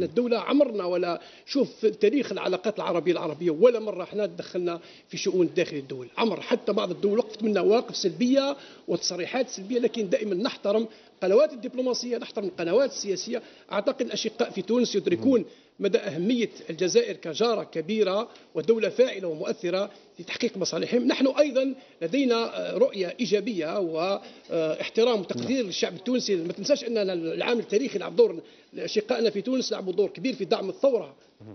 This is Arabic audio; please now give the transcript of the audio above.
الدولة عمرنا ولا شوف تاريخ العلاقات العربية العربية ولا مرة إحنا دخلنا في شؤون داخل الدول. عمر حتى بعض الدول وقفت منا مواقف سلبية وتصريحات سلبية لكن دائما نحترم قنوات الدبلوماسية نحترم القنوات السياسية أعتقد الأشقاء في تونس يدركون مدى أهمية الجزائر كجارة كبيرة ودولة فاعلة ومؤثرة في تحقيق مصالحهم. نحن أيضا لدينا رؤية إيجابية واحترام وتقدير للشعب التونسي. ما تنساش أننا العامل التاريخي لعب دور أشقائنا في تونس لعبوا دور كبير في دعم الثورة.